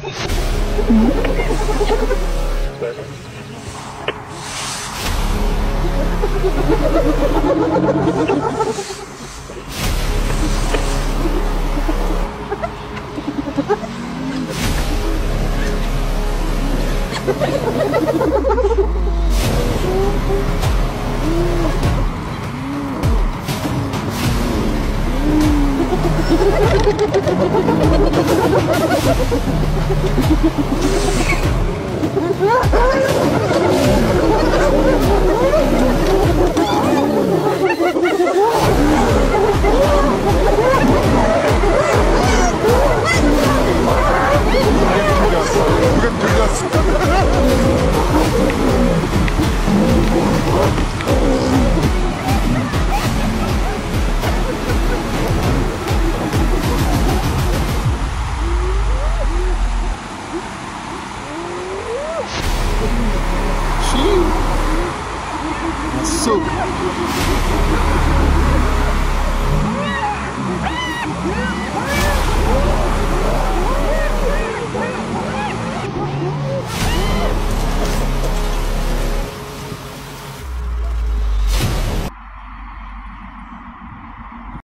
Ha ha ha ha ha! Thank you. isso?